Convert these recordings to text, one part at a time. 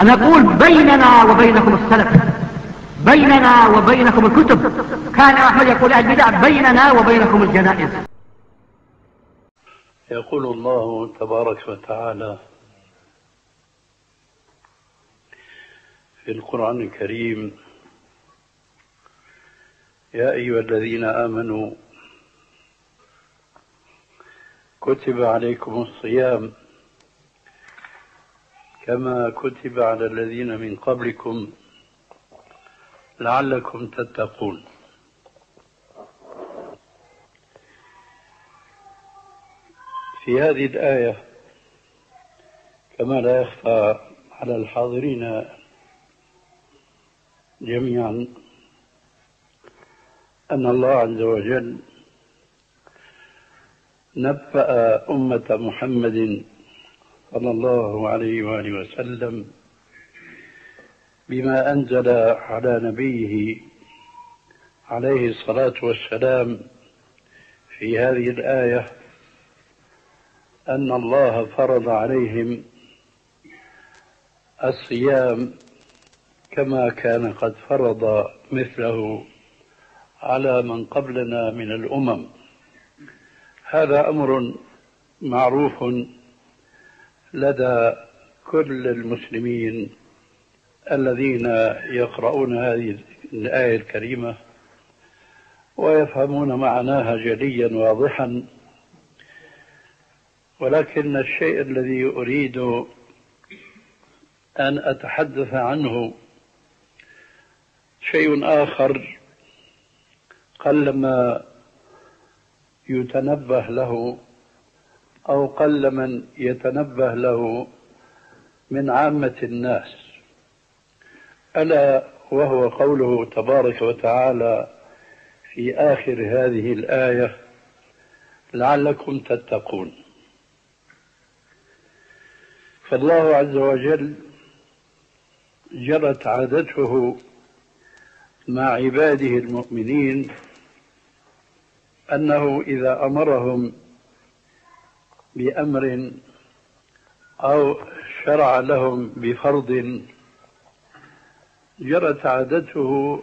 أنا أقول بيننا وبينكم السلف بيننا وبينكم الكتب. كان أحمد يقول البدع بيننا وبينكم الجنائز. يقول الله تبارك وتعالى في القرآن الكريم يا أيها الذين آمنوا كتب عليكم الصيام كما كتب على الذين من قبلكم لعلكم تتقون. في هذه الآية كما لا يخفى على الحاضرين جميعا أن الله عز وجل نبأ أمة محمد صلى الله عليه وآله وسلم بما أنزل على نبيه عليه الصلاة والسلام في هذه الآية أن الله فرض عليهم الصيام كما كان قد فرض مثله على من قبلنا من الأمم. هذا أمر معروف لدى كل المسلمين الذين يقرؤون هذه الآية الكريمة ويفهمون معناها جليا واضحا ولكن الشيء الذي أريد أن أتحدث عنه شيء آخر. قلما يتنبه له أو قل من يتنبه له من عامة الناس. ألا وهو قوله تبارك وتعالى في آخر هذه الآية لعلكم تتقون. فالله عز وجل جرت عادته مع عباده المؤمنين أنه إذا أمرهم بأمر أو شرع لهم بفرض جرت عادته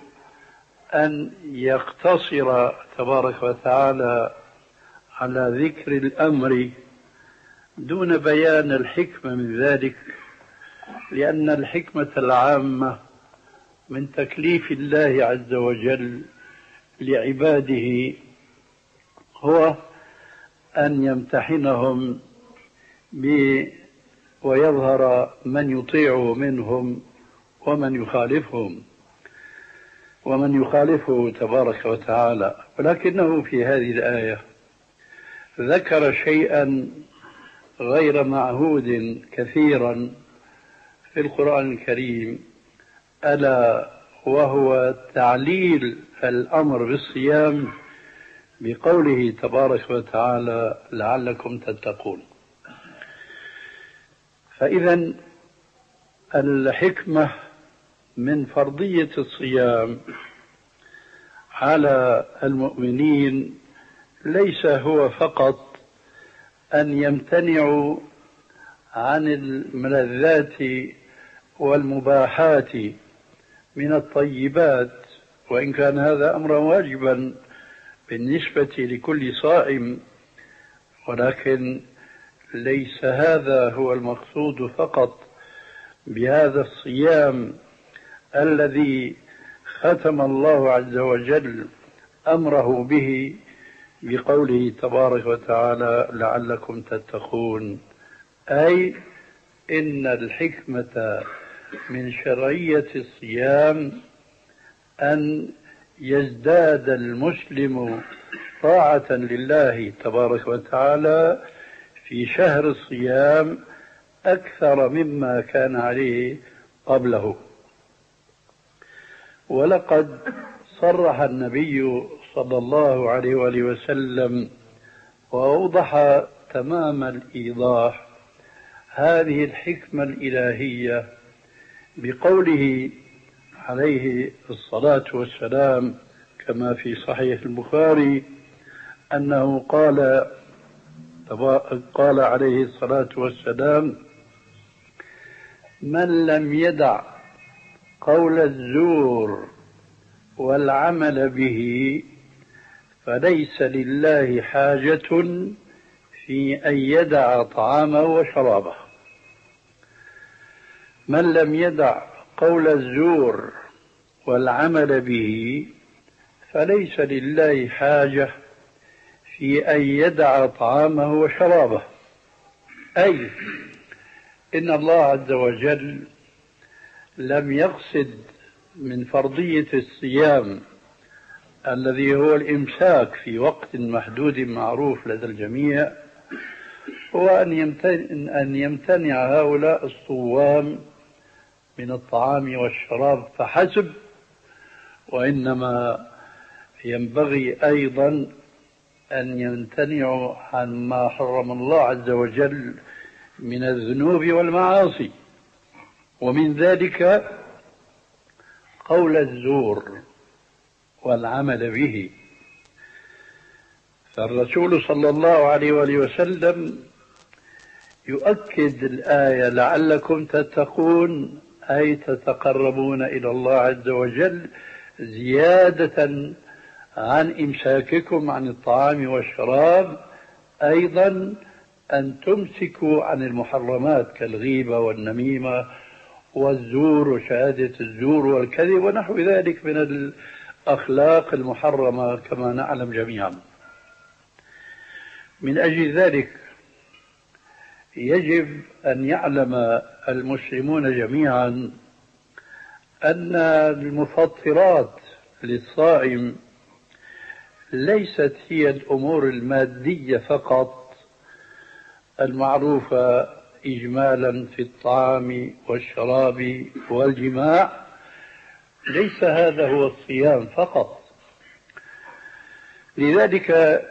أن يقتصر تبارك وتعالى على ذكر الأمر دون بيان الحكمة من ذلك لأن الحكمة العامة من تكليف الله عز وجل لعباده هو أن يمتحنهم ويظهر من يطيعه منهم ومن يخالفهم ومن يخالفه تبارك وتعالى. ولكنه في هذه الآية ذكر شيئا غير معهود كثيرا في القرآن الكريم ألا وهو تعليل الأمر بالصيام بقوله تبارك وتعالى لعلكم تتقون. فإذا الحكمة من فرضية الصيام على المؤمنين ليس هو فقط أن يمتنعوا عن الملذات والمباحات من الطيبات وإن كان هذا أمرا واجبا بالنسبة لكل صائم ولكن ليس هذا هو المقصود فقط بهذا الصيام الذي ختم الله عز وجل أمره به بقوله تبارك وتعالى لعلكم تتقون. أي إن الحكمة من شرعية الصيام أن يزداد المسلم طاعة لله تبارك وتعالى في شهر الصيام أكثر مما كان عليه قبله. ولقد صرح النبي صلى الله عليه وآله وسلم وأوضح تمام الإيضاح هذه الحكمة الإلهية بقوله عليه الصلاة والسلام كما في صحيح البخاري أنه قال قال عليه الصلاة والسلام من لم يدع قول الزور والعمل به فليس لله حاجة في أن يدع طعامه وشرابه. من لم يدع قول الزور والعمل به فليس لله حاجة في أن يدع طعامه وشرابه. أي إن الله عز وجل لم يقصد من فرضية الصيام الذي هو الإمساك في وقت محدود معروف لدى الجميع هو أن يمتنع, هؤلاء الصوام من الطعام والشراب فحسب وإنما ينبغي أيضا أن يمتنعوا عن ما حرم الله عز وجل من الذنوب والمعاصي. ومن ذلك قول الزور والعمل به. فالرسول صلى الله عليه وآله وسلم يؤكد الآية لعلكم تتقون. أي تتقربون إلى الله عز وجل زيادة عن إمساككم عن الطعام والشراب أيضا أن تمسكوا عن المحرمات كالغيبة والنميمة والزور وشهادة الزور والكذب ونحو ذلك من الأخلاق المحرمة كما نعلم جميعا. من أجل ذلك يجب أن يعلم المسلمون جميعا أن المفطرات للصائم ليست هي الأمور المادية فقط المعروفة إجمالا في الطعام والشراب والجماع ليس هذا هو الصيام فقط. لذلك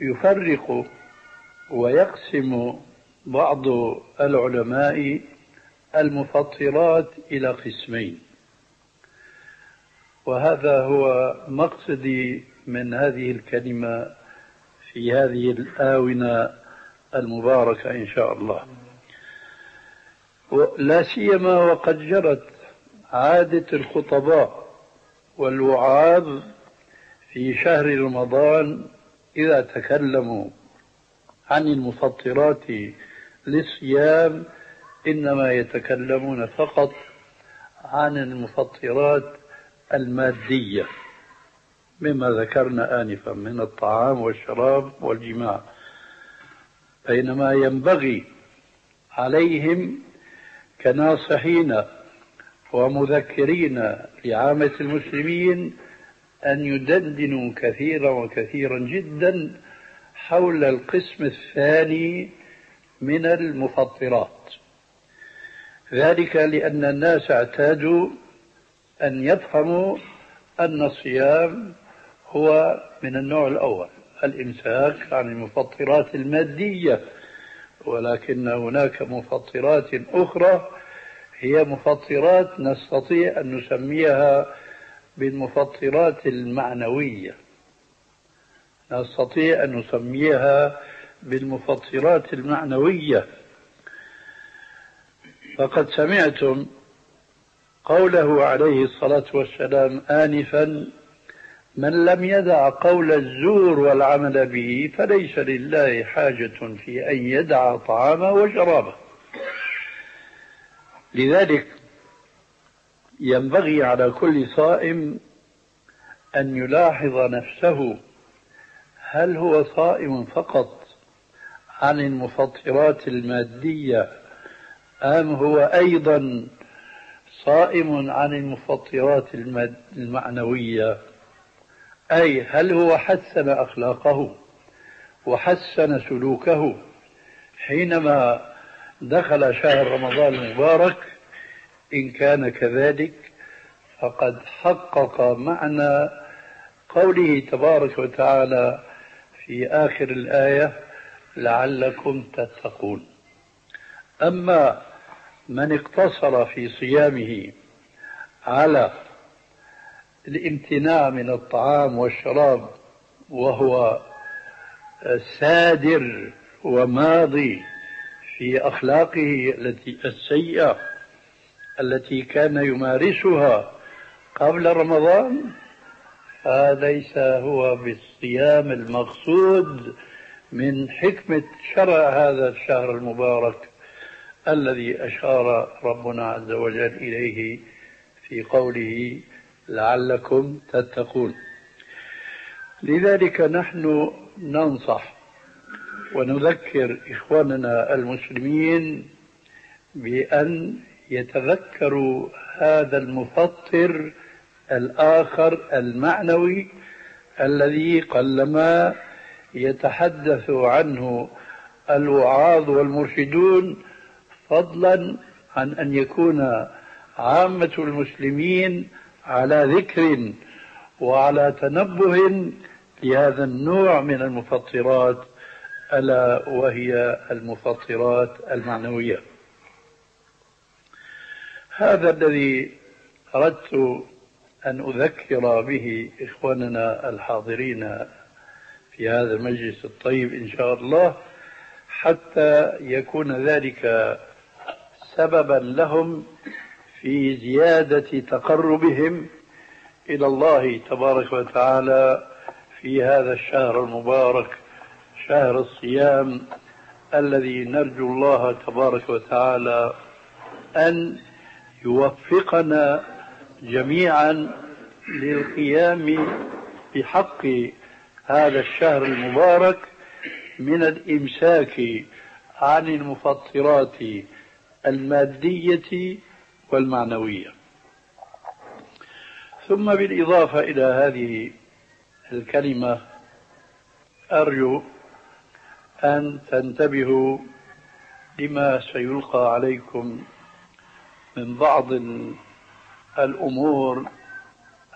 يفرق ويقسم بعض العلماء المفطرات إلى قسمين. وهذا هو مقصدي من هذه الكلمة في هذه الآونة المباركة إن شاء الله. لا سيما وقد جرت عادة الخطباء والوعاظ في شهر رمضان إذا تكلموا عن المفطرات للصيام إنما يتكلمون فقط عن المفطرات المادية مما ذكرنا آنفا من الطعام والشراب والجماع. بينما ينبغي عليهم كناصحين ومذكرين لعامة المسلمين أن يدندنوا كثيرا وكثيرا جدا حول القسم الثاني من المفطرات. ذلك لأن الناس اعتادوا أن يفهموا أن الصيام هو من النوع الأول الإمساك عن المفطرات المادية ولكن هناك مفطرات أخرى هي مفطرات نستطيع أن نسميها بالمفطرات المعنوية. نستطيع أن نسميها بالمفطرات المعنوية. فقد سمعتم قوله عليه الصلاة والسلام آنفا من لم يدع قول الزور والعمل به فليس لله حاجة في أن يدع طعامه وشرابه. لذلك ينبغي على كل صائم أن يلاحظ نفسه هل هو صائم فقط عن المفطرات المادية أم هو أيضا صائم عن المفطرات المعنوية؟ أي هل هو حسن أخلاقه وحسن سلوكه؟ حينما دخل شهر رمضان المبارك إن كان كذلك فقد حقق معنى قوله تبارك وتعالى في آخر الآية لعلكم تتقون. أما من اقتصر في صيامه على الامتناع من الطعام والشراب وهو سادر وماضي في أخلاقه التي السيئة التي كان يمارسها قبل رمضان فليس هو بالصيام المقصود من حكمة شرع هذا الشهر المبارك الذي أشار ربنا عز وجل إليه في قوله لعلكم تتقون. لذلك نحن ننصح ونذكر إخواننا المسلمين بأن يتذكروا هذا المفطر الآخر المعنوي الذي قلما يتحدث عنه الوعاظ والمرشدون فضلا عن أن يكون عامة المسلمين على ذكر وعلى تنبه لهذا النوع من المفطرات ألا وهي المفطرات المعنوية. هذا الذي أردت أن أذكر به إخواننا الحاضرين في هذا المجلس الطيب إن شاء الله حتى يكون ذلك سببا لهم في زيادة تقربهم إلى الله تبارك وتعالى في هذا الشهر المبارك شهر الصيام الذي نرجو الله تبارك وتعالى أن يوفقنا جميعا للقيام بحق هذا الشهر المبارك من الإمساك عن المفطرات المادية والمعنوية. ثم بالإضافة إلى هذه الكلمة أرجو أن تنتبهوا لما سيلقى عليكم من بعض الأمور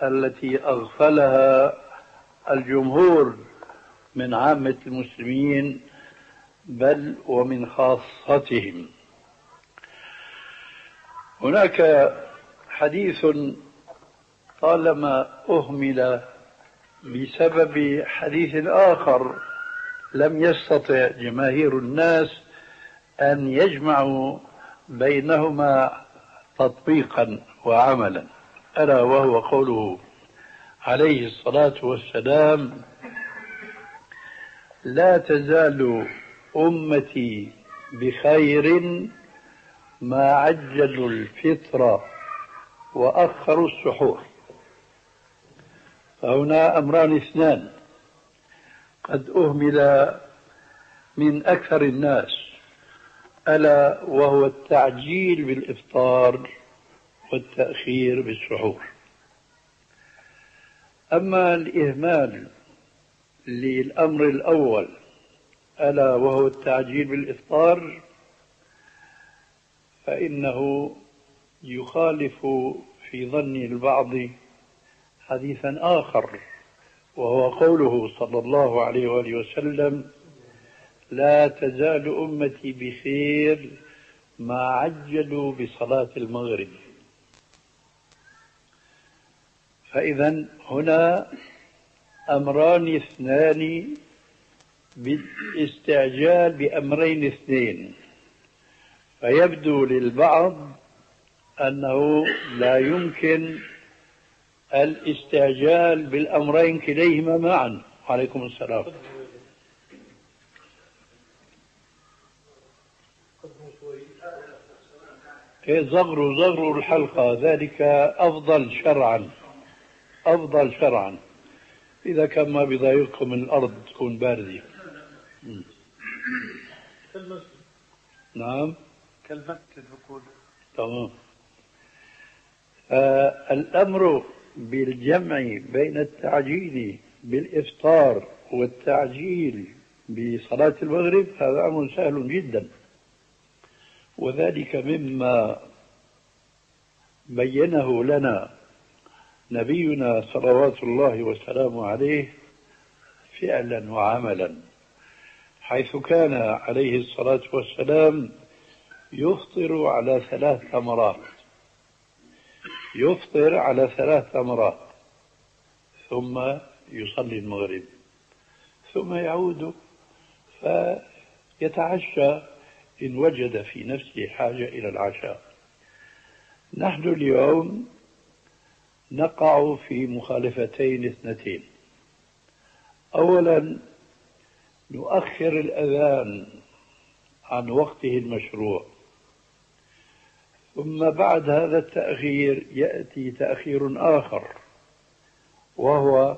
التي أغفلها الجمهور من عامة المسلمين بل ومن خاصتهم. هناك حديث طالما أهمل بسبب حديث آخر لم يستطع جماهير الناس أن يجمعوا بينهما تطبيقا وعملا. ألا وهو قوله عليه الصلاة والسلام لا تزال أمتي بخير ما عجلوا الفطر وأخروا السحور. فهنا أمران اثنان. قد أهمل من أكثر الناس ألا وهو التعجيل بالإفطار والتأخير بالسحور. أما الإهمال للأمر الأول ألا وهو التعجيل بالإفطار فإنه يخالف في ظن البعض حديثا آخر وهو قوله صلى الله عليه وآله وسلم لا تزال أمتي بخير ما عجلوا بصلاة المغرب. فإذا هنا أمران اثنان بالاستعجال بأمرين اثنين. فيبدو للبعض أنه لا يمكن الاستعجال بالأمرين كليهما معا. عليكم السلام. زغروا زغروا الحلقة. ذلك أفضل شرعا. أفضل شرعا. إذا كان ما بيضايقكم الأرض تكون باردة. نعم. كالمسجد بقول تمام. آه الأمر بالجمع بين التعجيل بالإفطار والتعجيل بصلاة المغرب هذا أمر سهل جدا. وذلك مما بينه لنا نبينا صلوات الله وسلامه عليه فعلا وعملا حيث كان عليه الصلاة والسلام يفطر على ثلاث ثمرات. يفطر على ثلاث ثمرات ثم يصلي المغرب ثم يعود فيتعشى إن وجد في نفسه حاجة إلى العشاء. نحن اليوم نقع في مخالفتين اثنتين. أولا نؤخر الأذان عن وقته المشروع. ثم بعد هذا التأخير يأتي تأخير آخر وهو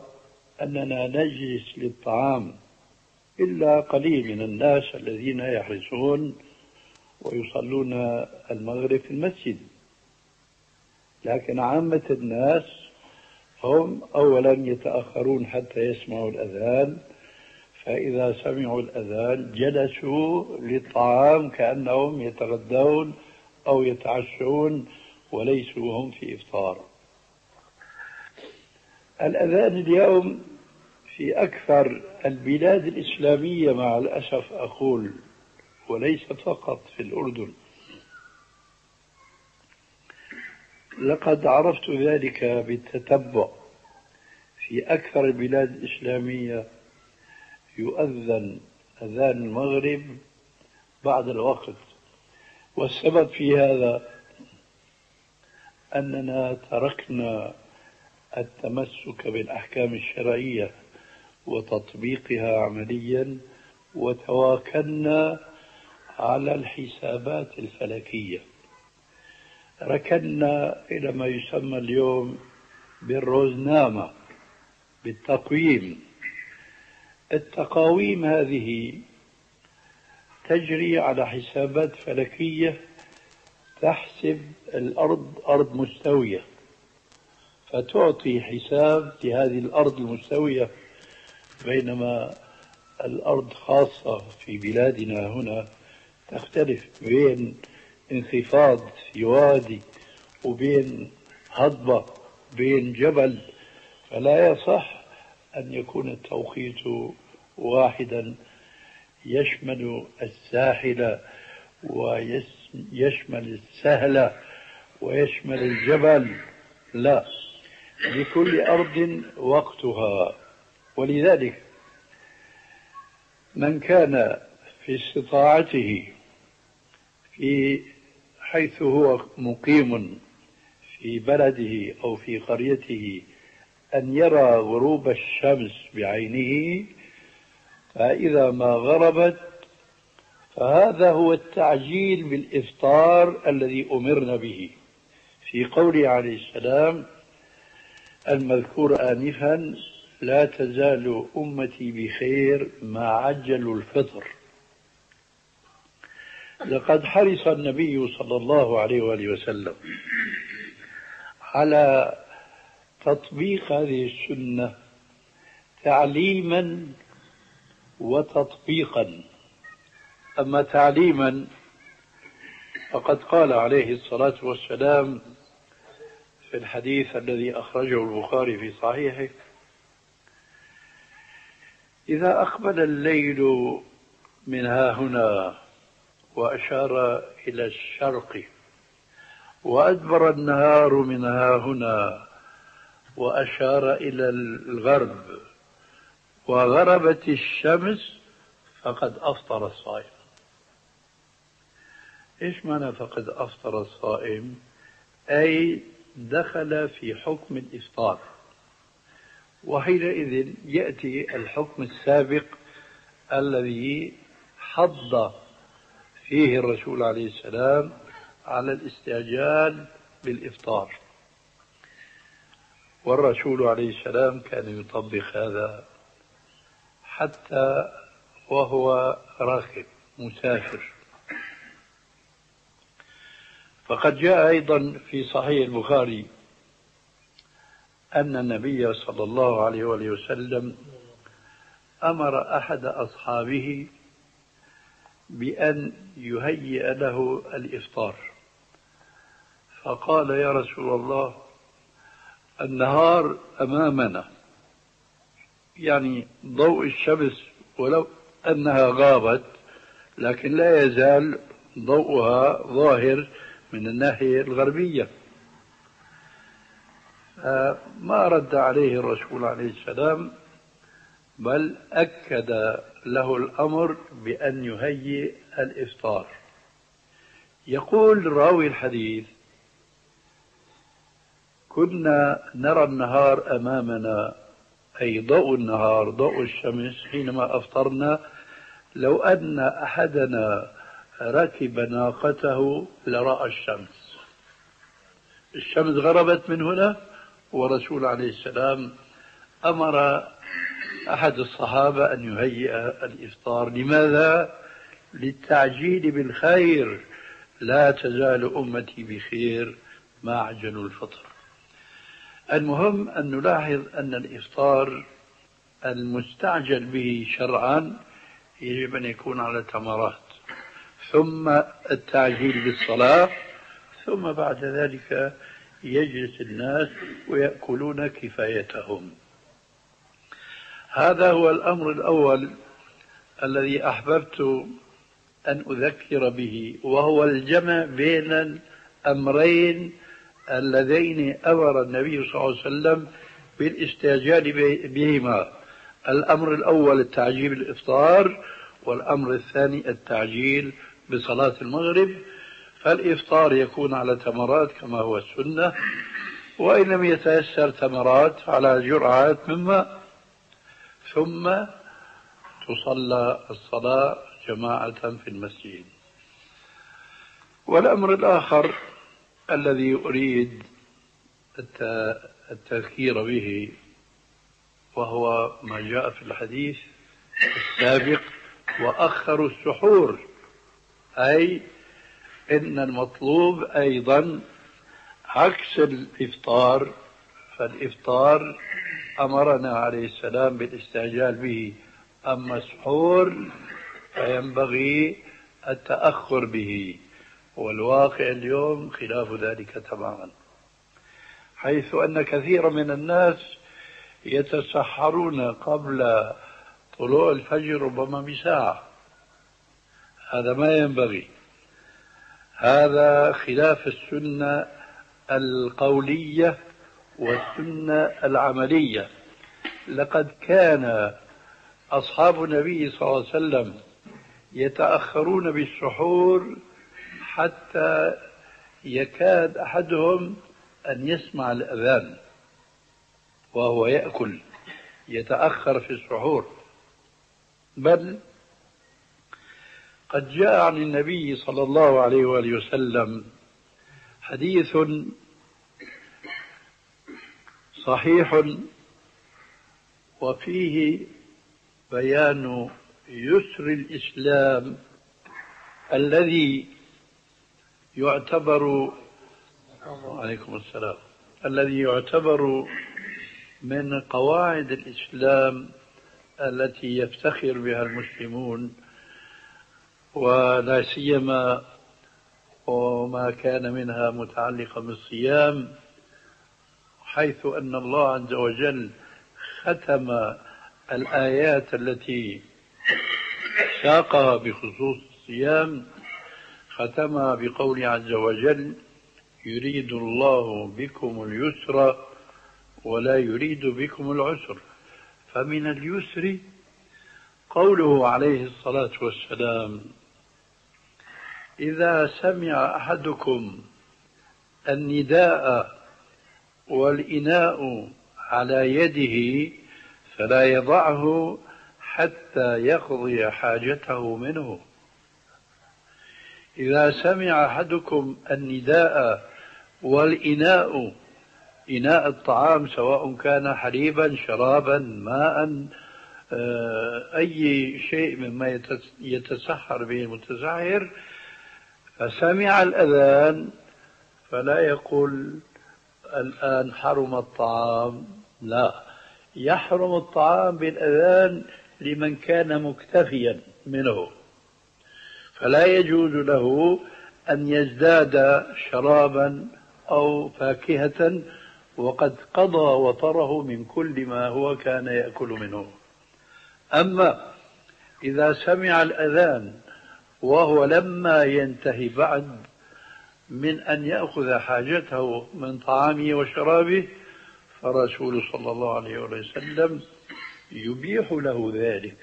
أننا نجلس للطعام إلا قليل من الناس الذين يحرصون ويصلون المغرب في المسجد. لكن عامة الناس هم أولا يتأخرون حتى يسمعوا الأذان فإذا سمعوا الأذان جلسوا للطعام كأنهم يتغدون أو يتعشون وليسوا هم في إفطار. الأذان اليوم في أكثر البلاد الإسلامية مع الأسف أقول وليس فقط في الأردن لقد عرفت ذلك بالتتبع في أكثر البلاد الإسلامية. يؤذن أذان المغرب بعد الوقت. والسبب في هذا أننا تركنا التمسك بالأحكام الشرعية وتطبيقها عمليا وتواكلنا على الحسابات الفلكية. ركنا إلى ما يسمى اليوم بالروزنامة بالتقويم. التقاويم هذه تجري على حسابات فلكية تحسب الأرض أرض مستوية فتعطي حساب لهذه الأرض المستوية بينما الأرض خاصة في بلادنا هنا تختلف بين انخفاض في وادي وبين هضبة بين جبل فلا يصح أن يكون التوقيت واحدا. يشمل الساحل ويشمل السهل ويشمل الجبل. لا لكل أرض وقتها. ولذلك من كان في استطاعته في حيث هو مقيم في بلده أو في قريته أن يرى غروب الشمس بعينه فإذا ما غربت فهذا هو التعجيل بالإفطار الذي أمرنا به. في قوله عليه السلام المذكور آنفا لا تزال أمتي بخير ما عجلوا الفطر. لقد حرص النبي صلى الله عليه وآله وسلم على تطبيق هذه السنة تعليما وتطبيقا. أما تعليما فقد قال عليه الصلاة والسلام في الحديث الذي أخرجه البخاري في صحيحه إذا أقبل الليل من ها هنا وأشار إلى الشرق. وأدبر النهار من ها هنا وأشار إلى الغرب. وغربت الشمس فقد أفطر الصائم. إيش معنى فقد أفطر الصائم؟ أي دخل في حكم الإفطار. وحينئذ يأتي الحكم السابق الذي حض فيه الرسول عليه السلام على الاستعجال بالإفطار. والرسول عليه السلام كان يطبق هذا حتى وهو راكب مسافر. فقد جاء أيضا في صحيح البخاري أن النبي صلى الله عليه وآله وسلم أمر أحد أصحابه بأن يهيئ له الإفطار. فقال يا رسول الله النهار أمامنا. يعني ضوء الشمس ولو أنها غابت لكن لا يزال ضوءها ظاهر من الناحية الغربية. ما رد عليه الرسول عليه السلام بل أكد له الأمر بأن يهيئ الإفطار. يقول راوي الحديث كنا نرى النهار أمامنا أي ضوء النهار ضوء الشمس حينما أفطرنا لو أن أحدنا ركب ناقته لرأى الشمس. الشمس غربت من هنا ورسول عليه السلام أمر أحد الصحابة أن يهيئ الإفطار. لماذا؟ للتعجيل بالخير. لا تزال أمتي بخير ما عجلوا الفطر. المهم أن نلاحظ أن الإفطار المستعجل به شرعا يجب أن يكون على تمرات ثم التعجيل بالصلاة. ثم بعد ذلك يجلس الناس ويأكلون كفايتهم. هذا هو الأمر الأول الذي أحببت أن أذكر به وهو الجمع بين الأمرين اللذين أمر النبي صلى الله عليه وسلم بالاستعجال بهما. الأمر الأول التعجيل بالإفطار والأمر الثاني التعجيل بصلاة المغرب. فالإفطار يكون على تمرات كما هو السنة وإن لم يتيسر تمرات على جرعات من ماء ثم تصلى الصلاة جماعة في المسجد. والأمر الآخر الذي أريد التذكير به وهو ما جاء في الحديث السابق وأخروا السحور أي إن المطلوب أيضا عكس الإفطار فالإفطار أمرنا عليه السلام بالاستعجال به. أما السحور فينبغي التأخر به. والواقع اليوم خلاف ذلك تماما. حيث أن كثيرا من الناس يتسحرون قبل طلوع الفجر ربما بساعة. هذا ما ينبغي. هذا خلاف السنة القولية والسنة العملية. لقد كان أصحاب النبي صلى الله عليه وسلم يتأخرون بالسحور حتى يكاد أحدهم أن يسمع الأذان وهو يأكل يتأخر في السحور بل قد جاء عن النبي صلى الله عليه وآله وسلم حديث صحيح وفيه بيان يسر الإسلام الذي يعتبر عليكم السلام الذي يعتبر من قواعد الإسلام التي يفتخر بها المسلمون ولا سيما وما كان منها متعلقا بالصيام. حيث أن الله عز وجل ختم الآيات التي ساقها بخصوص الصيام ختمها بقول عز وجل يريد الله بكم اليسر ولا يريد بكم العسر. فمن اليسر قوله عليه الصلاة والسلام إذا سمع أحدكم النداء والإناء على يده فلا يضعه حتى يقضي حاجته منه. إذا سمع أحدكم النداء والإناء إناء الطعام سواء كان حليبا شرابا ماء آه، أي شيء مما يتسحر به المتسحر فسمع الأذان فلا يقول الآن حرم الطعام. لا. يحرم الطعام بالأذان لمن كان مكتفيا منه. فلا يجوز له أن يزداد شرابا أو فاكهة وقد قضى وطره من كل ما هو كان يأكل منه. أما إذا سمع الأذان وهو لما ينتهي بعد من أن يأخذ حاجته من طعامه وشرابه فالرسول صلى الله عليه وسلم يبيح له ذلك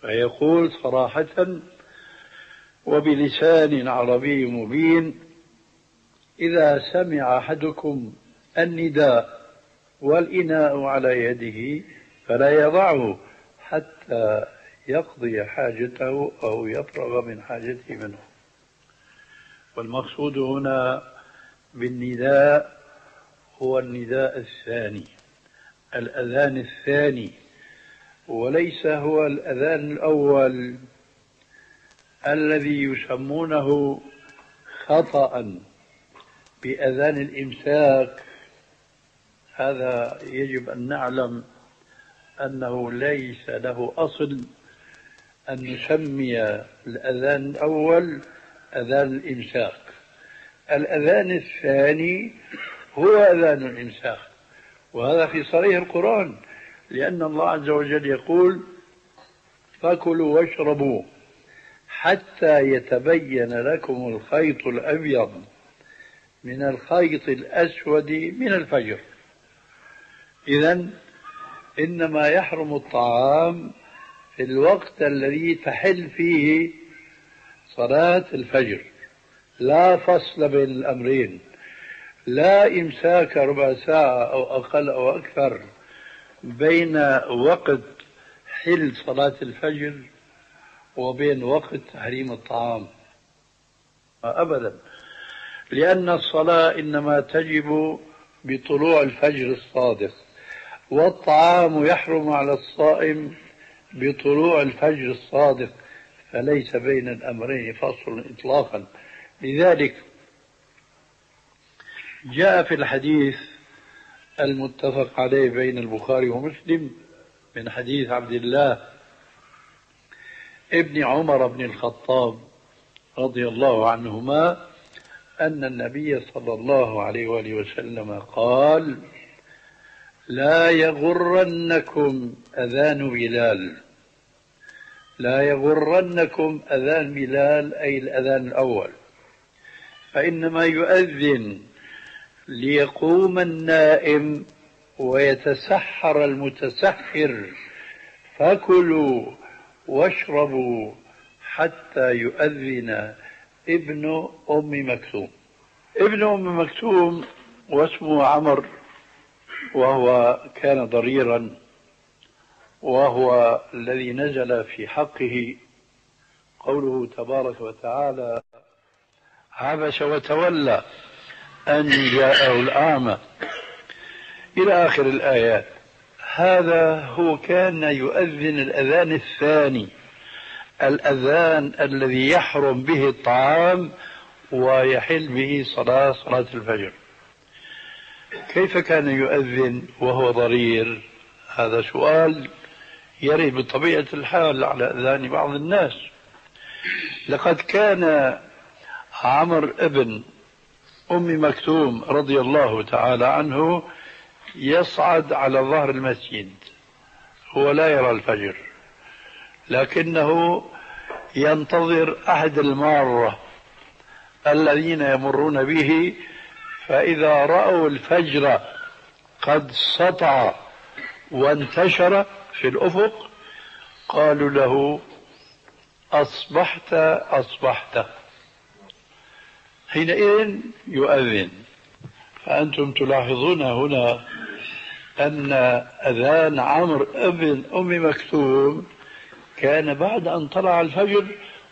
فيقول صراحة وبلسان عربي مبين إذا سمع أحدكم النداء والإناء على يده فلا يضعه حتى يقضي حاجته أو يفرغ من حاجته منه. والمقصود هنا بالنداء هو النداء الثاني. الأذان الثاني وليس هو الأذان الأول الذي يسمونه خطأ بأذان الإمساك. هذا يجب أن نعلم أنه ليس له أصل أن نسمي الأذان الأول أذان الإمساك. الأذان الثاني هو أذان الإمساك. وهذا في صريح القرآن لأن الله عز وجل يقول فكلوا واشربوا حتى يتبين لكم الخيط الأبيض من الخيط الأسود من الفجر. إذا إنما يحرم الطعام في الوقت الذي تحل فيه صلاة الفجر. لا فصل بين الأمرين لا إمساك ربع ساعة أو أقل أو أكثر بين وقت حل صلاة الفجر وبين وقت تحريم الطعام. أبدا. لأن الصلاة إنما تجب بطلوع الفجر الصادق والطعام يحرم على الصائم بطلوع الفجر الصادق. فليس بين الأمرين فصل إطلاقا. لذلك جاء في الحديث المتفق عليه بين البخاري ومسلم من حديث عبد الله ابن عمر بن الخطاب رضي الله عنهما أن النبي صلى الله عليه وآله وسلم قال لا يغرنكم أذان بلال. لا يغرنكم أذان بلال أي الأذان الأول. فإنما يؤذن ليقوم النائم ويتسحر المتسحر. فكلوا واشربوا حتى يؤذن ابن أم مكتوم. ابن أم مكتوم واسمه عمر وهو كان ضريرا. وهو الذي نزل في حقه قوله تبارك وتعالى عبس وتولى أن جاءه الأعمى. إلى آخر الآيات هذا هو كان يؤذن الأذان الثاني الأذان الذي يحرم به الطعام ويحل به صلاة صلاة الفجر. كيف كان يؤذن وهو ضرير؟ هذا سؤال يرد بطبيعة الحال على أذان بعض الناس. لقد كان عمر ابن أم مكتوم رضي الله تعالى عنه يصعد على ظهر المسجد. هو لا يرى الفجر. لكنه ينتظر أحد المارة الذين يمرون به فإذا رأوا الفجر قد سطع وانتشر في الأفق قالوا له أصبحت أصبحت. حينئذ يؤذن. فأنتم تلاحظون هنا أن أذان عمرو ابن أم مكتوم كان بعد أن طلع الفجر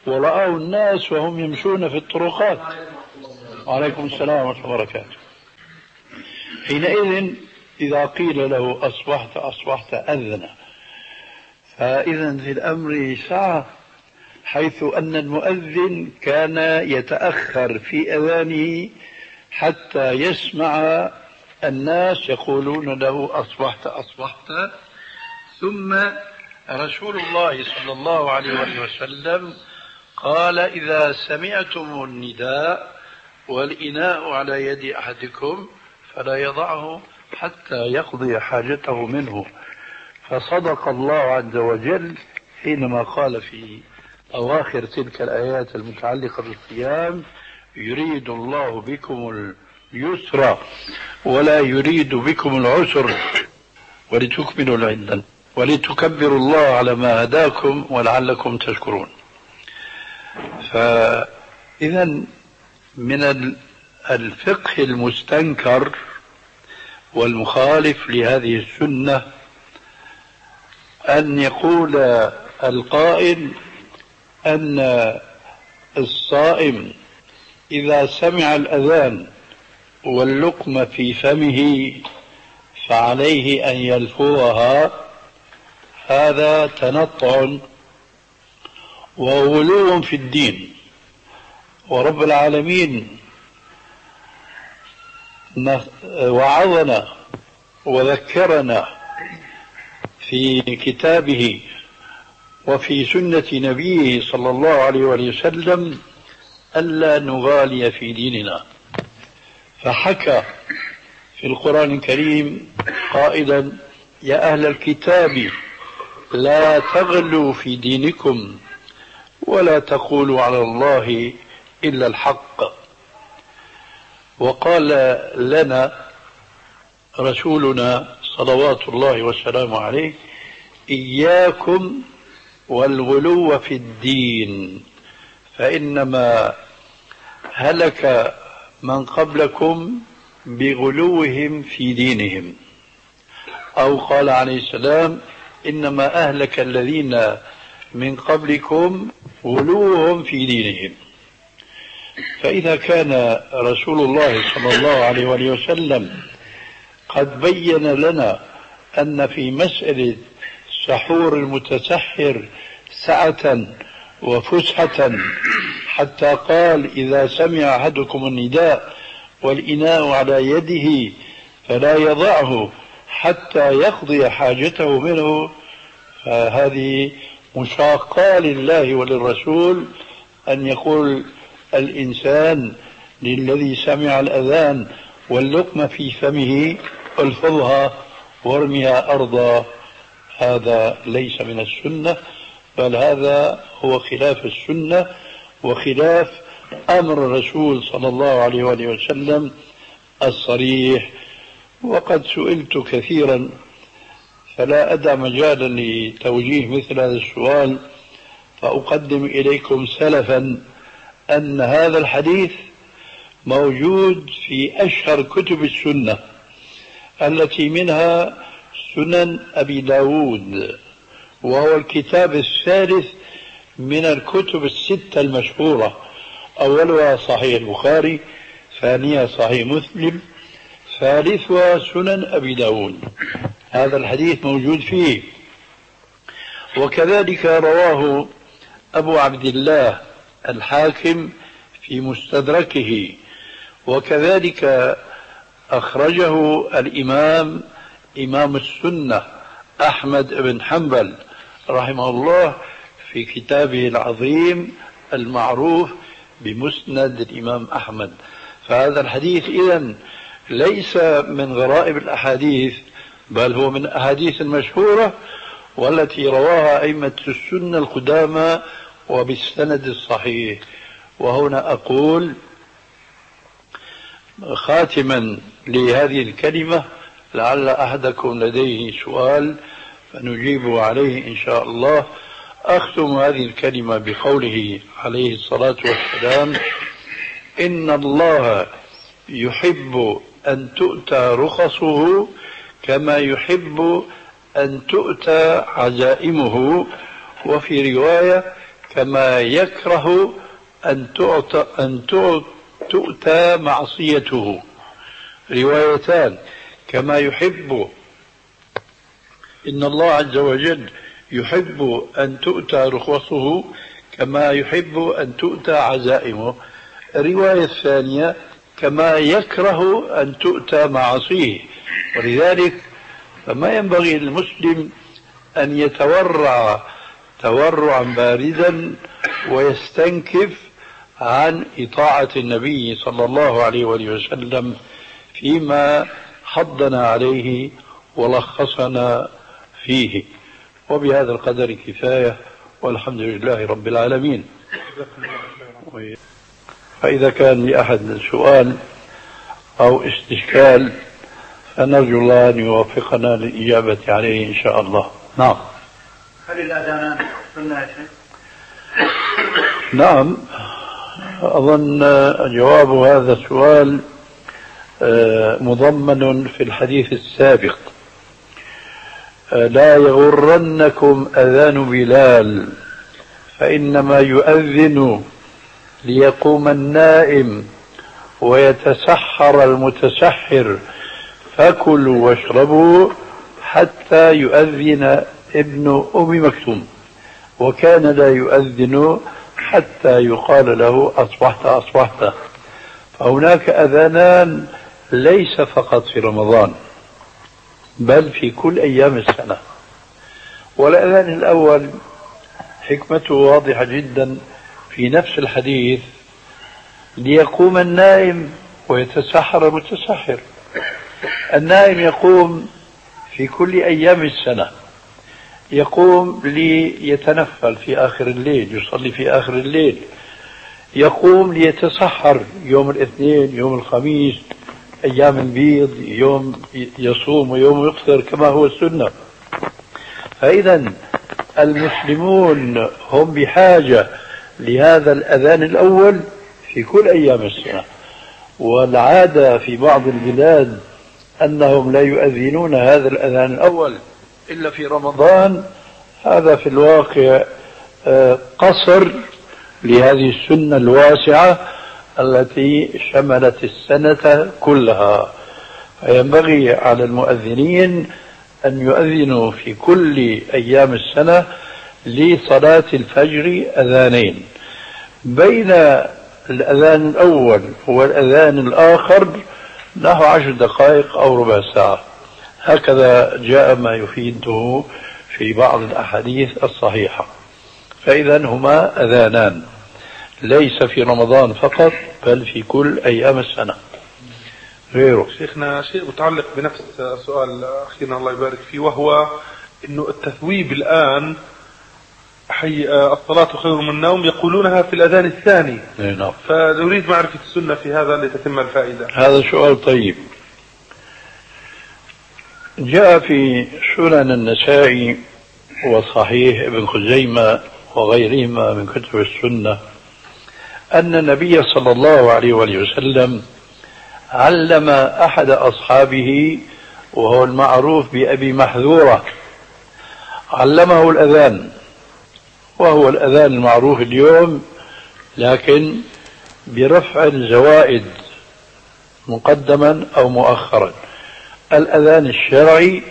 ورأوا الناس وهم يمشون في الطرقات. وعليكم السلام ورحمة الله وبركاته. حينئذ إذا قيل له أصبحت أصبحت أذن. فإذا في الأمر ساعة حيث أن المؤذن كان يتأخر في أذانه حتى يسمع الناس يقولون له أصبحت أصبحت. ثم رسول الله صلى الله عليه وسلم قال إذا سمعتم النداء والإناء على يد أحدكم فلا يضعه حتى يقضي حاجته منه. فصدق الله عز وجل حينما قال في أواخر تلك الآيات المتعلقة بالصيام يريد الله بكم اليسر ولا يريد بكم العسر ولتكملوا العدة ولتكبروا الله على ما هداكم ولعلكم تشكرون. فإذا من الفقه المستنكر والمخالف لهذه السنة أن يقول القائل أن الصائم إذا سمع الأذان واللقمة في فمه فعليه أن يلفظها هذا تنطع وغلو في الدين. ورب العالمين وعظنا وذكرنا في كتابه وفي سنة نبيه صلى الله عليه وسلم ألا نغالي في ديننا. فحكى في القرآن الكريم قائلا يا أهل الكتاب لا تغلوا في دينكم ولا تقولوا على الله إلا الحق. وقال لنا رسولنا صلوات الله والسلام عليه إياكم والغلو في الدين فإنما هلك من قبلكم بغلوهم في دينهم. أو قال عليه السلام إنما أهلك الذين من قبلكم غلوهم في دينهم. فإذا كان رسول الله صلى الله عليه وسلم قد بين لنا أن في مسألة سحور المتسحر سعة وفسحة حتى قال إذا سمع أحدكم النداء والإناء على يده فلا يضعه حتى يقضي حاجته منه فهذه مشاقة لله وللرسول أن يقول الإنسان للذي سمع الأذان واللقمة في فمه الفظها وارمها أرضا هذا ليس من السنة بل هذا هو خلاف السنة وخلاف أمر الرسول صلى الله عليه وآله وسلم الصريح. وقد سئلت كثيرا فلا أدع مجالا لتوجيه مثل هذا السؤال فأقدم إليكم سلفا أن هذا الحديث موجود في أشهر كتب السنة. التي منها سنن أبي داود وهو الكتاب الثالث من الكتب الستة المشهورة. أولها صحيح البخاري ثانيها صحيح مسلم ثالثها سنن أبي داود. هذا الحديث موجود فيه. وكذلك رواه أبو عبد الله الحاكم في مستدركه. وكذلك أخرجه الإمام إمام السنة أحمد بن حنبل رحمه الله في كتابه العظيم المعروف بمسند الإمام أحمد. فهذا الحديث إذا ليس من غرائب الأحاديث بل هو من الأحاديث المشهورة والتي رواها أئمة السنة القدامى وبالسند الصحيح. وهنا أقول خاتما لهذه الكلمة لعل أحدكم لديه سؤال فنجيب عليه إن شاء الله. أختم هذه الكلمة بقوله عليه الصلاة والسلام إن الله يحب أن تؤتى رخصه كما يحب أن تؤتى عزائمه. وفي رواية كما يكره أن تؤتى, أن تؤتى معصيته. روايتان. كما يحب إن الله عز وجل يحب أن تؤتى رخصه كما يحب أن تؤتى عزائمه. الرواية الثانية كما يكره أن تؤتى معاصيه. ولذلك فما ينبغي للمسلم أن يتورع تورعا باردا ويستنكف عن إطاعة النبي صلى الله عليه وسلم فيما حضنا عليه ولخصنا فيه. وبهذا القدر كفاية والحمد لله رب العالمين. فإذا كان لأحد سؤال أو استشكال فنرجو الله أن يوفقنا للإجابة عليه إن شاء الله. نعم. هل الأذانان سنة؟ نعم. أظن جواب هذا السؤال آه، مضمن في الحديث السابق. آه، لا يغرنكم أذان بلال فإنما يؤذن ليقوم النائم ويتسحر المتسحر. فكلوا واشربوا حتى يؤذن ابن أم مكتوم. وكان لا يؤذن حتى يقال له أصبحت أصبحت. فهناك أذانان ليس فقط في رمضان بل في كل أيام السنة. والأذان الأول حكمته واضحة جدا في نفس الحديث ليقوم النائم ويتسحر المتسحر. النائم يقوم في كل أيام السنة. يقوم ليتنفل في آخر الليل يصلي في آخر الليل. يقوم ليتسحر يوم الاثنين يوم الخميس أيام البيض يوم يصوم ويوم يفطر كما هو السنة. فإذا المسلمون هم بحاجة لهذا الأذان الأول في كل أيام السنة. والعادة في بعض البلاد أنهم لا يؤذنون هذا الأذان الأول. إلا في رمضان. هذا في الواقع آه، قصر لهذه السنة الواسعة التي شملت السنة كلها. فينبغي على المؤذنين أن يؤذنوا في كل أيام السنة لصلاة الفجر أذانين. بين الأذان الأول والأذان الآخر نحو عشر دقائق أو ربع ساعة. هكذا جاء ما يفيده في بعض الأحاديث الصحيحة. فإذا هما أذانان. ليس في رمضان فقط بل في كل أيام السنة. غيره. شيخنا شيء متعلق بنفس سؤال أخينا الله يبارك فيه وهو أنه التثويب الآن حي الصلاة خير من النوم يقولونها في الأذان الثاني. نعم. فنريد معرفة السنة في هذا لتتم الفائدة. هذا سؤال طيب. جاء في سنن النسائي وصحيح ابن خزيمة وغيرهما من كتب السنة أن النبي صلى الله عليه وآله وسلم علم أحد أصحابه وهو المعروف بأبي محذورة. علمه الأذان وهو الأذان المعروف اليوم لكن برفع الزوائد مقدما أو مؤخرا. الأذان الشرعي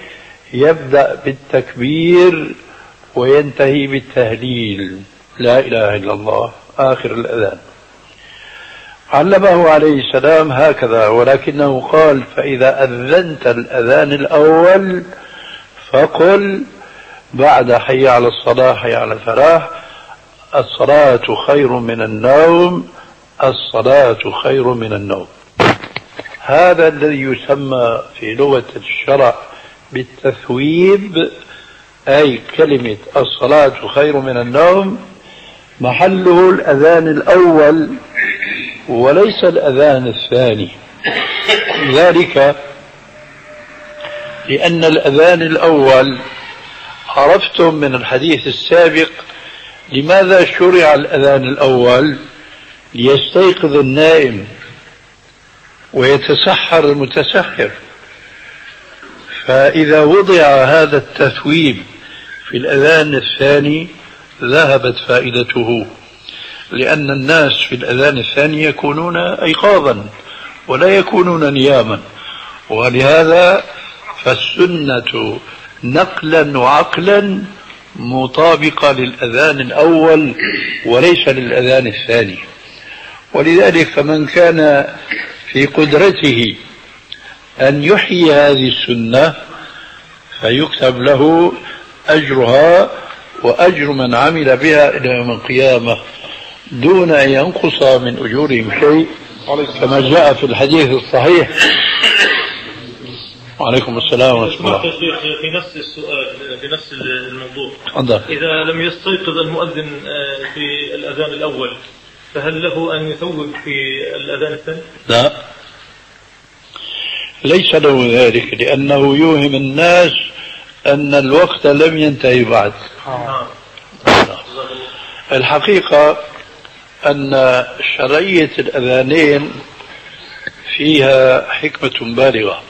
يبدأ بالتكبير وينتهي بالتهليل. لا إله إلا الله آخر الأذان. علمه عليه السلام هكذا ولكنه قال فإذا أذنت الأذان الأول فقل بعد حي على الصلاة حي على الفلاح الصلاة خير من النوم الصلاة خير من النوم. هذا الذي يسمى في لغة الشرع بالتثويب أي كلمة الصلاة خير من النوم محله الأذان الأول وليس الأذان الثاني. ذلك لأن الأذان الأول عرفتم من الحديث السابق لماذا شرع الأذان الأول؟ ليستيقظ النائم ويتسحر المتسحر. فإذا وضع هذا التثويب في الأذان الثاني ذهبت فائدته لأن الناس في الأذان الثاني يكونون أيقاظا ولا يكونون نياما. ولهذا فالسنة نقلا وعقلا مطابقة للأذان الأول وليس للأذان الثاني. ولذلك فمن كان في قدرته أن يحيي هذه السنة فيكتب له أجرها وأجر من عمل بها إلى يوم القيامة دون أن ينقص من أجورهم شيء. كما جاء في الحديث الصحيح. وعليكم السلام ورحمة الله. في نفس السؤال في نفس الموضوع. تفضل. إذا لم يستيقظ المؤذن آه، في الأذان الأول فهل له أن يثوب في الأذان الثاني؟ لا ليس له ذلك لأنه يوهم الناس أن الوقت لم ينتهي بعد آه. الحقيقة أن شرعية الأذانين فيها حكمة بالغة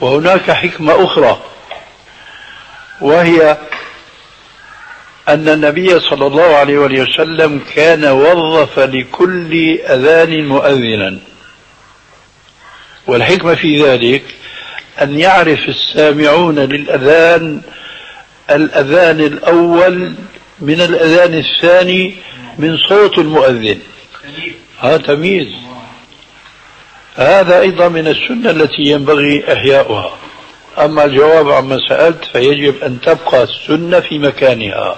وهناك حكمة أخرى وهي أن النبي صلى الله عليه وسلم كان وظف لكل أذان مؤذنا. والحكمة في ذلك أن يعرف السامعون للأذان الأذان الأول من الأذان الثاني من صوت المؤذن. هذا تمييز. هذا أيضا من السنة التي ينبغي إحياؤها. أما الجواب عما سألت فيجب أن تبقى السنة في مكانها.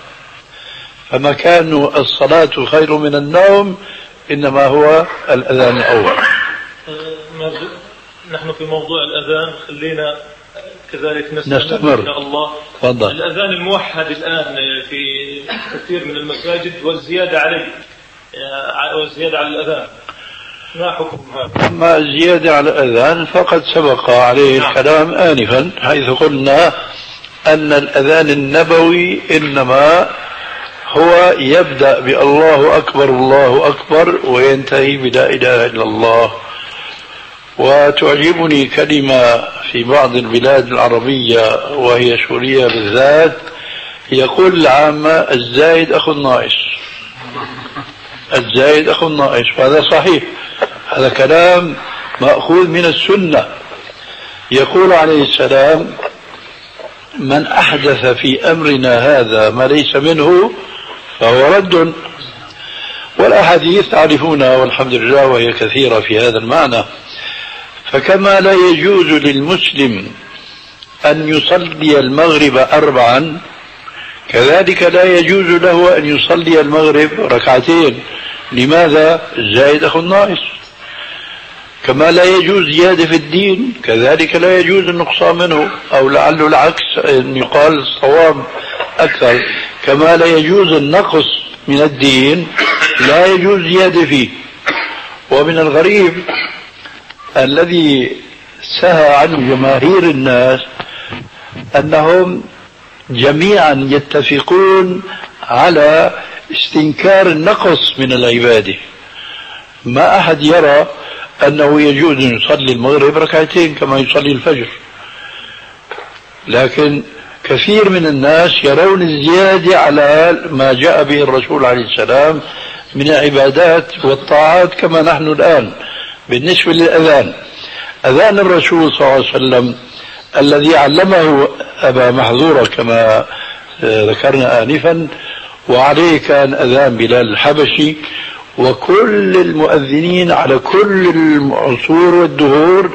فمكان الصلاة خير من النوم إنما هو الأذان الأول. أه، نحن في موضوع الأذان خلينا كذلك نستمر إن شاء الله. تفضل. الأذان الموحد الآن في كثير من المساجد والزيادة عليه. والزيادة على الأذان. ما حكم هذا؟ أما الزيادة على الأذان فقد سبق عليه نعم. الكلام آنفا حيث قلنا أن الأذان النبوي إنما هو يبدأ بالله أكبر الله أكبر وينتهي بلا إله إلا الله. وتعجبني كلمة في بعض البلاد العربية وهي سوريا بالذات يقول العامة الزايد أخو الناقص. الزايد أخو الناقص وهذا صحيح. هذا كلام مأخوذ من السنة. يقول عليه السلام من أحدث في أمرنا هذا ما ليس منه فهو رد. والأحاديث تعرفونها والحمد لله وهي كثيرة في هذا المعنى. فكما لا يجوز للمسلم أن يصلي المغرب أربعا كذلك لا يجوز له أن يصلي المغرب ركعتين. لماذا؟ الزائد أخو الناقص. كما لا يجوز زيادة في الدين كذلك لا يجوز النقصان منه أو لعله العكس أن يقال الصواب أكثر. كما لا يجوز النقص من الدين لا يجوز زيادة فيه. ومن الغريب الذي سهى عنه جماهير الناس أنهم جميعا يتفقون على استنكار النقص من العبادة. ما أحد يرى أنه يجوز أن يصلي المغرب ركعتين كما يصلي الفجر. لكن كثير من الناس يرون الزيادة على ما جاء به الرسول عليه السلام من العبادات والطاعات كما نحن الآن بالنسبة للأذان. أذان الرسول صلى الله عليه وسلم الذي علمه أبا محظورة كما ذكرنا آنفا وعليه كان أذان بلال الحبشي وكل المؤذنين على كل العصور والدهور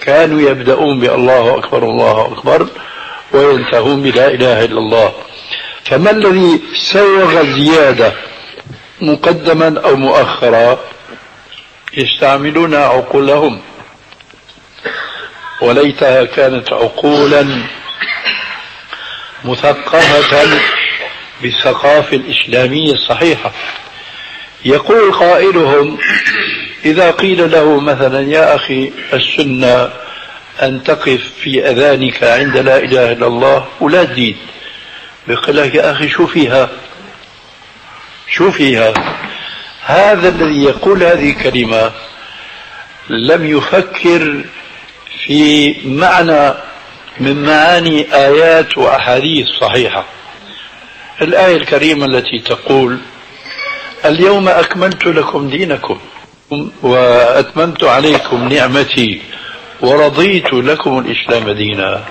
كانوا يبدأون بألله أكبر الله أكبر. وينتهون بلا إله إلا الله. فما الذي سوغ الزيادة مقدما أو مؤخرا؟ يستعملون عقولهم. وليتها كانت عقولا مثقفة بالثقافة الإسلامية الصحيحة. يقول قائلهم إذا قيل له مثلا يا أخي السنة أن تقف في أذانك عند لا إله إلا الله ولا تزيد. بيقول لك يا أخي شو فيها؟ شو فيها؟ هذا الذي يقول هذه الكلمة لم يفكر في معنى من معاني آيات وأحاديث صحيحة. الآية الكريمة التي تقول اليوم أكملت لكم دينكم وأتممت عليكم نعمتي ورضيت لكم الإسلام دينا.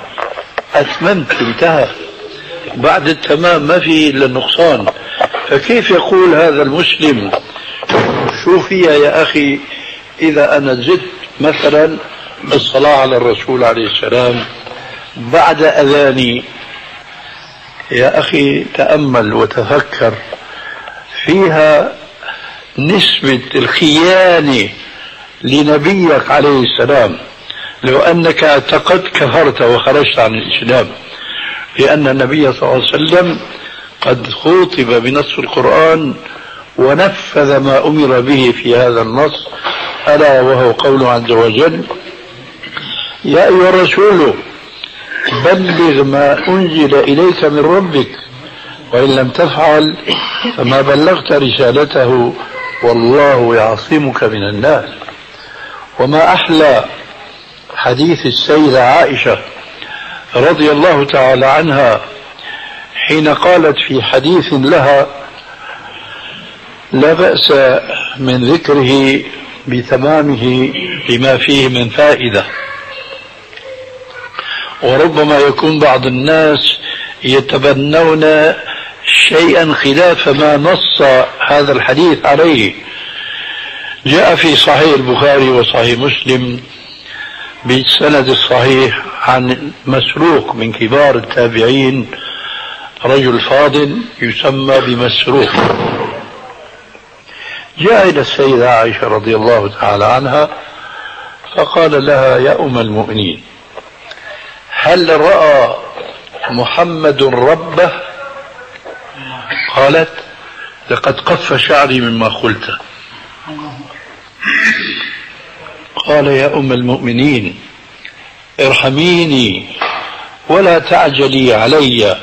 أتممت انتهى. بعد التمام ما في إلا النقصان. فكيف يقول هذا المسلم؟ شو فيها يا أخي إذا أنا زدت مثلا الصلاة على الرسول عليه السلام بعد أذاني؟ يا أخي تأمل وتفكر. فيها نسبة الخيانة لنبيك عليه السلام. لو أنك اعتقدت كفرت وخرجت عن الإسلام لأن النبي صلى الله عليه وسلم قد خوطب بنص القرآن ونفذ ما أمر به في هذا النص ألا وهو قوله عز وجل يا أيها الرسول بلغ ما أنزل إليك من ربك وإن لم تفعل فما بلغت رسالته والله يعصمك من الناس وما أحلى حديث السيدة عائشة رضي الله تعالى عنها حين قالت في حديث لها لا بأس من ذكره بتمامه لما فيه من فائدة. وربما يكون بعض الناس يتبنون شيئا خلاف ما نص هذا الحديث عليه. جاء في صحيح البخاري وصحيح مسلم بالسند الصحيح عن مسروق من كبار التابعين رجل فاضل يسمى بمسروق. جاء إلى السيدة عائشة رضي الله تعالى عنها فقال لها يا أم المؤمنين هل رأى محمد ربه؟ قالت لقد قف شعري مما قلت. قال يا أم المؤمنين ارحميني ولا تعجلي علي.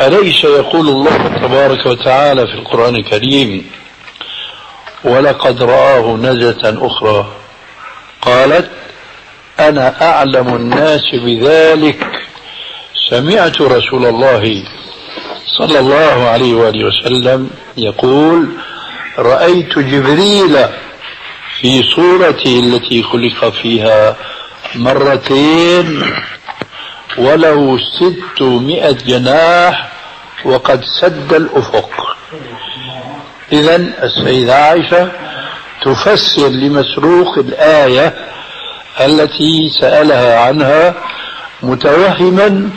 أليس يقول الله تبارك وتعالى في القرآن الكريم ولقد رآه نزلة أخرى قالت أنا أعلم الناس بذلك سمعت رسول الله صلى الله عليه وآله وسلم يقول رأيت جبريل في صورتي التي خلق فيها مرتين وله ستمائة جناح وقد سد الأفق. إذا السيدة عائشة تفسر لمسروق الآية التي سألها عنها متوهما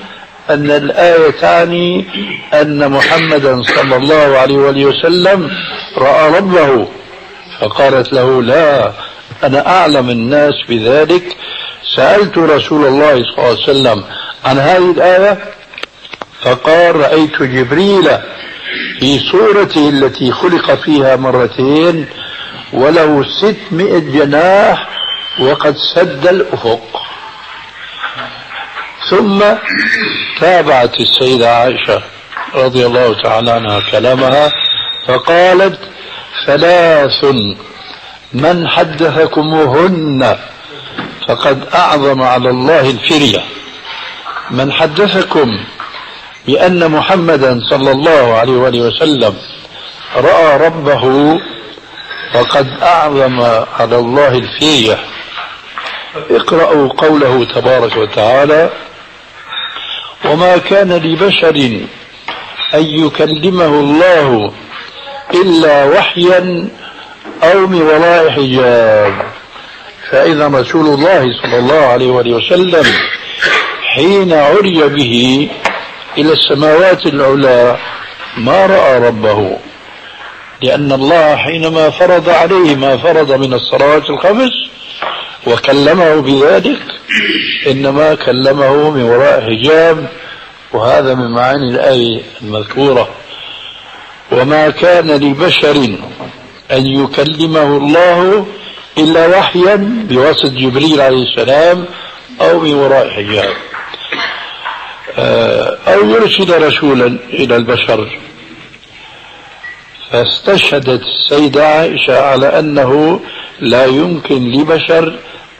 أن الآية تعني أن محمدا صلى الله عليه وسلم رأى ربه. فقالت له لا أنا أعلم الناس بذلك. سألت رسول الله صلى الله عليه وسلم عن هذه الآية فقال رأيت جبريل في صورته التي خلق فيها مرتين وله ستمائة جناح وقد سد الأفق. ثم تابعت السيدة عائشة رضي الله تعالى عنها كلامها فقالت ثلاث من حدثكمهن فقد أعظم على الله الفرية. من حدثكم بأن محمدا صلى الله عليه وآله وسلم رأى ربه فقد أعظم على الله الفرية. اقرأوا قوله تبارك وتعالى وما كان لبشر أن يكلمه الله إلا وحيا أو من وراء حجاب. فإذا رسول الله صلى الله عليه وسلم حين عري به إلى السماوات العلى ما رأى ربه لأن الله حينما فرض عليه ما فرض من الصلوات الخمس وكلمه بذلك إنما كلمه من وراء حجاب وهذا من معاني الآية المذكورة. وما كان لبشر أن يكلمه الله إلا وحيا بواسطة جبريل عليه السلام أو من وراء حجاب. آه، أو يرسل رسولا إلى البشر. فاستشهدت السيدة عائشة على أنه لا يمكن لبشر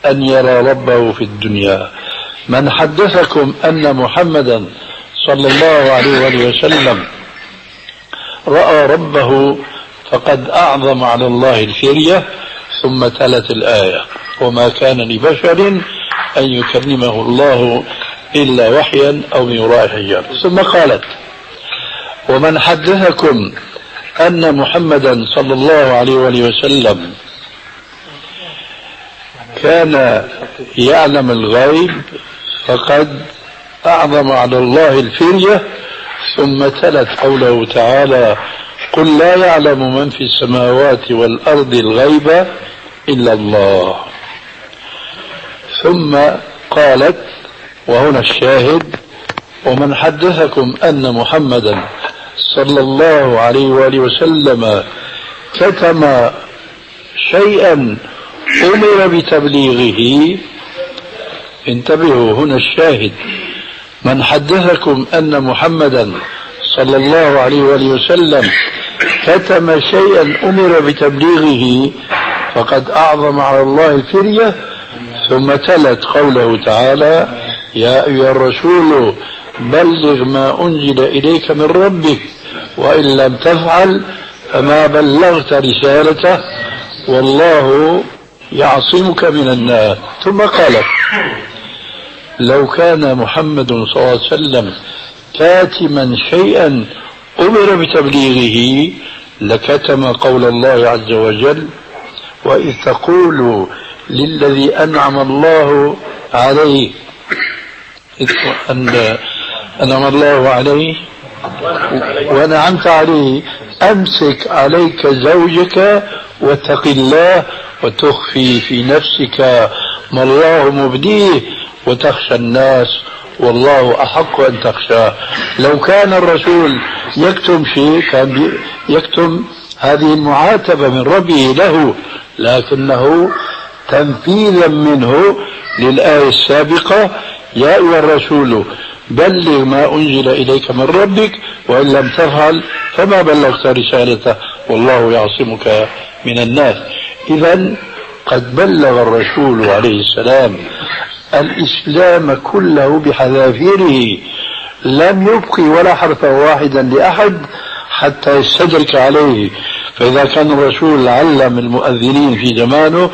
أن يرى ربه في الدنيا. من حدثكم أن محمدا صلى الله عليه وسلم رأى ربه فقد أعظم على الله الفرية ثم تلت الآية. وما كان لبشر أن يكلمه الله إلا وحيا أو من وراء حجاب. ثم قالت ومن حدثكم أن محمدا صلى الله عليه وسلم كان يعلم الغيب فقد أعظم على الله الفرية ثم تلت قوله تعالى قل لا يعلم من في السماوات والأرض الغيب إلا الله. ثم قالت وهنا الشاهد ومن حدثكم أن محمدا صلى الله عليه وآله وسلم كتم شيئا أمر بتبليغه. انتبهوا هنا الشاهد. من حدثكم أن محمدا صلى الله عليه وآله وسلم كتم شيئا أمر بتبليغه فقد أعظم على الله الفرية ثم تلت قوله تعالى يا أيها الرسول بلغ ما أنزل إليك من ربك وإن لم تفعل فما بلغت رسالته والله يعصمك من الناس ثم قال لو كان محمد صلى الله عليه وسلم كاتما شيئا أمر بتبليغه لكتم قول الله عز وجل وإذ تقول للذي أنعم الله عليه أن أنعم الله عليه ونعمت عليه أمسك عليك زوجك واتق الله وتخفي في نفسك ما الله مبديه. وتخشى الناس والله أحق أن تخشاه لو كان الرسول يكتم شيء كان يكتم هذه المعاتبة من ربه له لكنه تنفيذا منه للآية السابقة يا أيها الرسول بلغ ما أنزل إليك من ربك وإن لم تفعل فما بلغت رسالته والله يعصمك من الناس. إذا قد بلغ الرسول عليه السلام الإسلام كله بحذافيره لم يبقي ولا حرفا واحدا لأحد حتى يستدرك عليه. فإذا كان الرسول علم المؤذنين في زمانه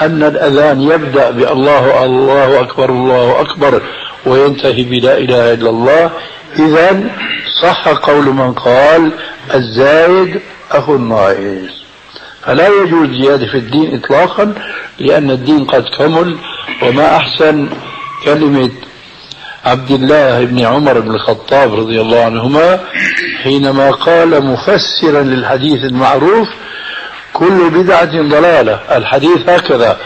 أن الأذان يبدأ بالله الله أكبر الله أكبر وينتهي بلا إله إلا الله إذا صح قول من قال الزايد أخو الناقص. فلا يجوز زيادة في الدين إطلاقا لأن الدين قد كمل وما أحسن كلمة عبد الله بن عمر بن الخطاب رضي الله عنهما حينما قال مفسرا للحديث المعروف كل بدعة ضلالة. الحديث هكذا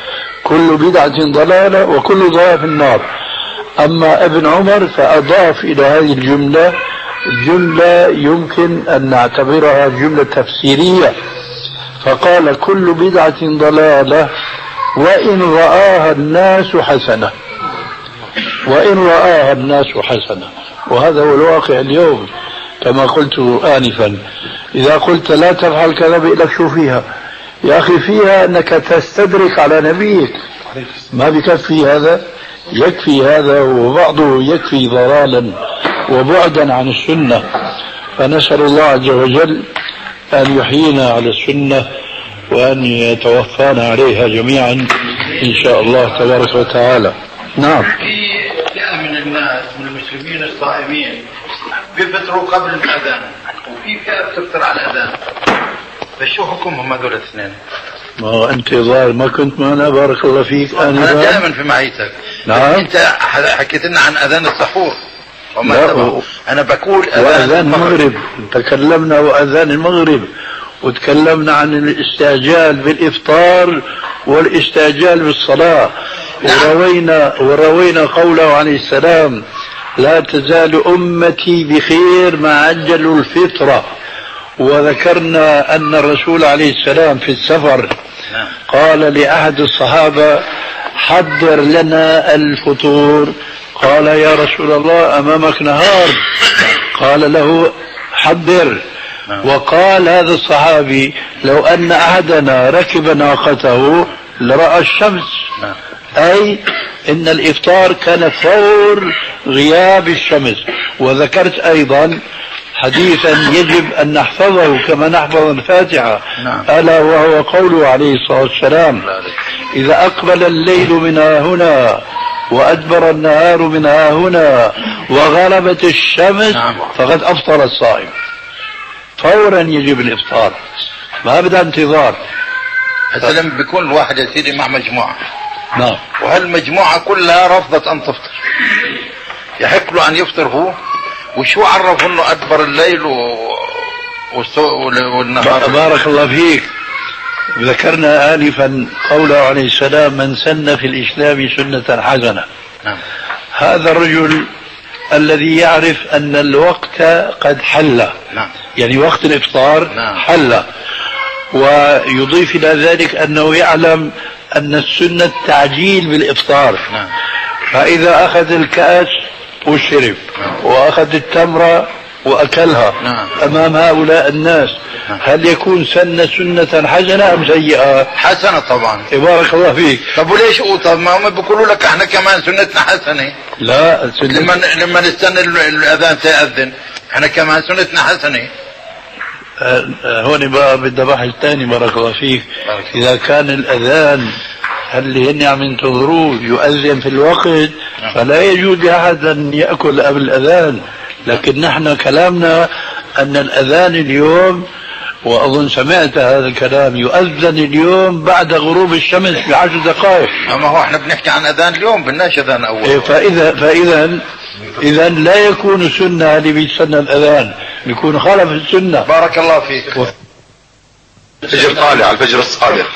كل بدعة ضلالة وكل ضلالة في النار. أما ابن عمر فأضاف إلى هذه الجملة جملة يمكن أن نعتبرها جملة تفسيرية. فقال كل بدعة ضلالة وإن رآها الناس حسنة. وإن رآها الناس حسنة. وهذا هو الواقع اليوم كما قلت آنفا. إذا قلت لا تفعل كذا لك شو فيها؟ يا أخي فيها أنك تستدرك على نبيك. ما بكفي هذا؟ يكفي هذا وبعضه يكفي ضلالا وبعدا عن السنة. فنسأل الله عز وجل أن يحيينا على السنة وأن يتوفانا عليها جميعا إن شاء الله تبارك وتعالى. نعم. في فئة من الناس من المسلمين الصائمين بيفطروا قبل الأذان وفي فئة بتفطر على الأذان فشو حكمهم هذول الاثنين؟ ما هو أنت ظاهر ما كنت معنا بارك الله فيك. أنا دائما في معيتك نعم. أنت حكيت لنا عن أذان السحور. وما تبعه. أنا بقول وأذان المغرب تكلمنا وأذان المغرب وتكلمنا عن الاستعجال بالإفطار والاستعجال بالصلاة نعم. وروينا وروينا قوله عليه السلام لا تزال أمتي بخير ما عجلوا الفطرة وذكرنا أن الرسول عليه السلام في السفر نعم. قال لأحد الصحابة حضر لنا الفطور قال يا رسول الله أمامك نهار قال له حضر نعم. وقال هذا الصحابي لو أن أحدنا ركب ناقته لرأى الشمس نعم. أي إن الإفطار كان فور غياب الشمس وذكرت أيضا حديثا يجب أن نحفظه كما نحفظ الفاتحة نعم. ألا وهو قوله عليه الصلاة والسلام إذا أقبل الليل من هنا وأدبر النهار من ها هنا وغربت الشمس نعم. فقد أفطر الصائم. فورا يجب الإفطار. ما بدها انتظار. هسه لما بيكون الواحد يا سيدي مع مجموعة. نعم. وهالمجموعة كلها رفضت أن تفطر. يحق له أن يفطر هو. وشو عرف أنه أدبر الليل و... والنهار؟ بارك الله فيك. ذكرنا آنفا قوله عليه السلام من سن في الإسلام سنة حسنة. نعم. هذا الرجل الذي يعرف أن الوقت قد حل. نعم. يعني وقت الإفطار نعم. حل. ويضيف إلى ذلك أنه يعلم أن السنة التعجيل بالإفطار. نعم. فإذا أخذ الكأس وشرب نعم. وأخذ التمرة وأكلها نعم. أمام هؤلاء الناس. هل يكون سن سنة حسنة أم سيئة؟ حسنة طبعا. بارك الله فيك. طب وليش طب ما هم بيقولوا لك إحنا كمان سنتنا حسنة؟ لا سنة لما لما نستنى ال- الأذان سيأذن إحنا كمان سنتنا حسنة. آه، آه، هون بقى بدي بحث ثاني بارك الله فيك. بارك إذا كان الأذان اللي هن عم ينتظروه؟ يؤذن في الوقت؟ فلا يجوز لأحد أن يأكل قبل الأذان. لكن نحن كلامنا أن الأذان اليوم وأظن سمعت هذا الكلام يؤذن اليوم بعد غروب الشمس بعشر دقائق. أما هو إحنا بنحكي عن أذان اليوم بدناش أذان إيه، اول فإذا فإذا إذا لا يكون سنة اللي بيستنى الأذان بيكون خالف السنة. بارك الله فيك. الفجر طالع الفجر الصادق.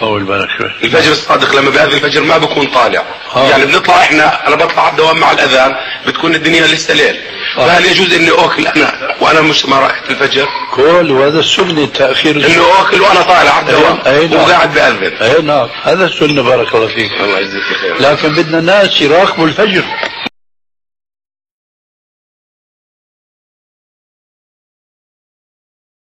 طول بالك شوي. الفجر الصادق لما بيأذن الفجر ما بيكون طالع. آه. يعني بنطلع إحنا أنا بطلع على الدوام مع الأذان بتكون الدنيا لسه ليل. آه. فهل يجوز إني اكل أنا وأنا مش ما رايحة الفجر؟ كل وهذا السنة تأخير إنه اكل وأنا طالع على الدوام أي- أي نعم. وقاعد بأذن. أي نعم. هذا السنة بارك الله فيك. الله يجزيك خير. لكن بدنا الناس يراقبوا الفجر.